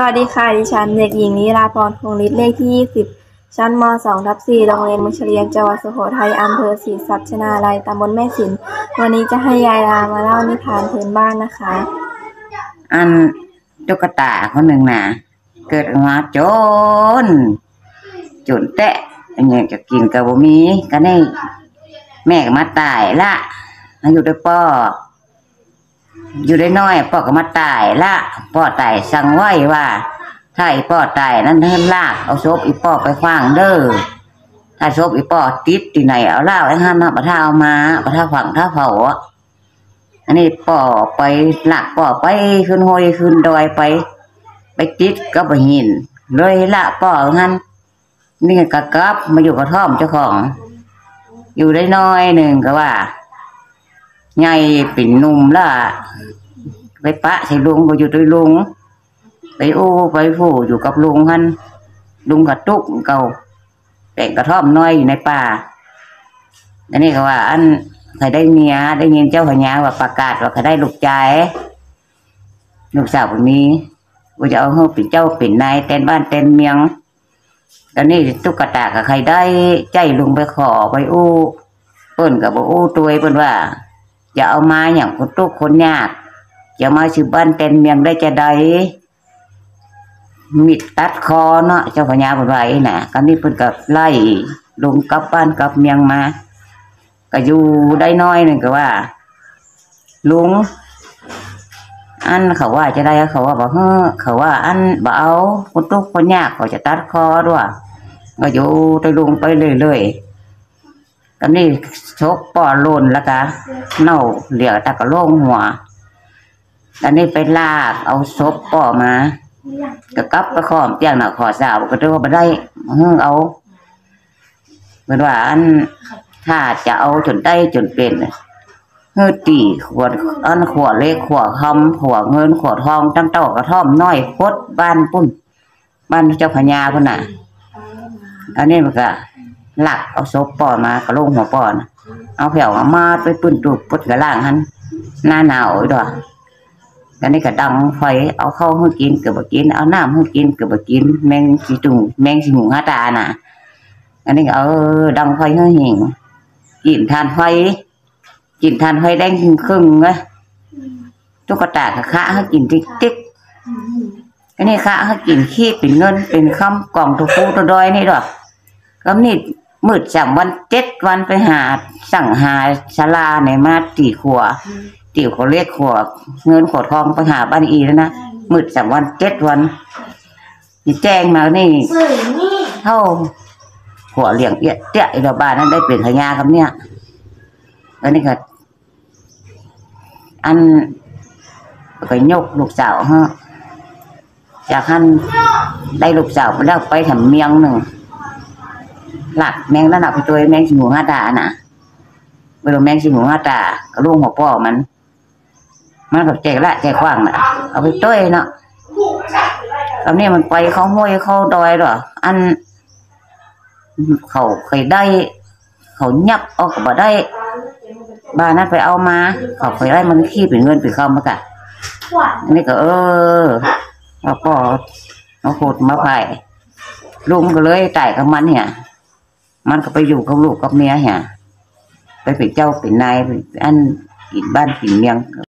สวัสดีค่ะ ดิฉันเด็กหญิงนิราพรคงฤทธิ์เลขที่ 20 ชั้นม 2 ทับ4โรงเรียนมุชเรียนจังหวัดสุโขทัยอำเภอศรีสัชนาลัยตำบลแม่สิน วันนี้จะให้ยายรามาเล่านิทานพื้นบ้านนะคะ อันตุ๊กตาคนหนึ่งน่ะเกิดมาจน จนแตะอันนี้จะกินกับบมีก็ได้แม่ก็มาตายละอายุได้พ่อ อยู่ได้น้อยพ่อก็มาตายละพ่อตายสั่งไว้ว่า ถ้าอีพ่อตายนั้นเฮิ่นลากเอาศพอีพ่อไปขว้างเด้อถ้าศพอีพ่อติดที่ไหนเอาล่าไว้ห้ามนะปะท่าเอามาปะท่าฝังท่าเผาอะอันนี้ป่อไปหลักป่อไปขึ้นห้อยขึ้นดอยไป ไปติดก็ไปหินเลยละป่องั้นนี่กะกับมาอยู่กระท่อมเจ้าของ อยู่ได้น้อยหนึ่งก็ว่า ไงปิ่นหนุ่มละไปปะใส่ลุงไปอยู่ด้วยลุงไปอู้ไปผู้อยู่กับลุงฮันลุงกระตุกเก่าแต่งกระท่อมน้อยอยู่ในป่าอันนี้ก็ว่า อันใครได้เมียได้ยินเจ้าพญาว่าประกาศว่าเขาได้ลูกชายลูกสาวคนนี้ว่าจะเอาเขาเป็นเจ้าเป็นนายเต้นบ้านเต้นเมียงตอนนี้ตุ๊กตากับใครได้ใจลุงไปขอไปอู้เปิ้นกับอู้ตัวเปิ้นว่า จะเอามาอย่างคนทุกคนยากจะมาสืบบ้านเต้นเมียงได้จะได้มิดตัดคอเนาะเจ้าพญาเปิ้นว่าไอ้น่ะกันนี้เปิ้นกับไล่ลุงกลับบ้านกลับเมียงมา ก็อยู่ได้น้อยหนึ่งก็ว่า ลุง อันเขาว่าจะได้เขาว่าบอกเฮ้อเขาว่า อันบ่เอาคนทุกคนยากเขาจะตัดคอด้วยก็อยู่ได้ลุงไปเรื่อยๆ ก็นี่ชกปอโลนแล้วก็เน่าเหลียวตะกะโล่งหัวก็นี่ไปลากเอาศพปอมาก็กลับไปขอมเตียงหน่ะขอสาวก็เรียกว่าบ่ได้เฮ้อเอาเป็นว่าอันถ้าจะเอาจนได้จนเป็นเฮือตีขวดอันขวดเล็กขวดคำขวดเงินขวดทองตั้งเต้ากระท่อมน้อยพดบ้านปุ้นบ้านเจ้าพญาพุ่นน่ะ อันนี้มันก็ หลักเอาศพปอนมากระโลงหัวปอนเอาแผ่วเอามาไปปืนตูดปดกระล่างหันหน้าหนาวอีด้วยอันนี้ก็ดังไฟเอาเข้าให้กินเกือบกิน เอาน้ำให้กินเกือบกิน แมงสีตุงแมงสีหูหาตาน่ะอันนี้ก็เออดังไฟให้หิงกินทานไฟกินทานไฟแดงครึ่งครึ่งๆนะตุ๊กตากับข้าให้กินติ๊กติ๊กอันนี้ข้าให้กินขี้เป็นเงินเป็นคำกล่องตัวฟูตัวดอยนี่ดอกก็นี่ มืดสามวันเจ็ดวันไปหา สั่งหาชลาในมาตีขัวตีขัวเล็กขัวเงินขวดทองไปหาบ้านอีแล้วนะมืดสามวันเจ็ดวันนี่แจ้งมานี่เท่าหัวเหลี่ยงเอี้ยเตี้ยอีดอกบ้านนั้นได้เป็นขยาครับเนี่ยแล้วนี่ก็อันก็ยกลูกสาวฮะจากขั้นได้ลูกสาวไปแล้วไปทำเมียงหนึ่ง หลักแมงนั่นหนักไปตัวแมงสิงหูห้าตาน่ะไปดูแมงสิงหูห้าตาลุงหัวป้อมัน มันกับแจกละแจกขว้างน่ะ เอาไปต้วเนาะตอนนี้มันไปเขาห้วยเขาดอยหรออัน เขาเคยได้ เขายับเอากับบ่ได้บ้านนั้นไปเอามา เขาเคยได้มันขี้เป็นเงินเป็นคำมากะอันนี้ก็ เออแล้วก็เอาโคตรมาไผ่ลุงก็เลยตายกับมันเนี่ย มันก็ไปอยู่กับลูกกับเมียเหรอไปเป็นเจ้าเป็นนายเป็นอันกินบ้านกินเมียง